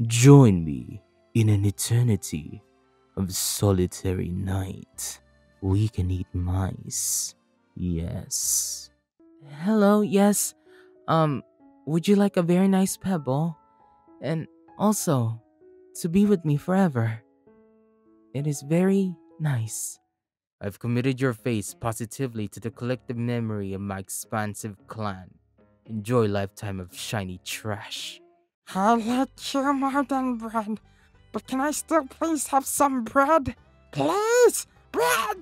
Join me in an eternity of solitary night. We can eat mice. Yes. Hello, yes. Um, would you like a very nice pebble? And also, to be with me forever. It is very nice. I've committed your face positively to the collective memory of my expansive clan. Enjoy lifetime of shiny trash. I like you more than bread, but can I still please have some bread? Please! Bread!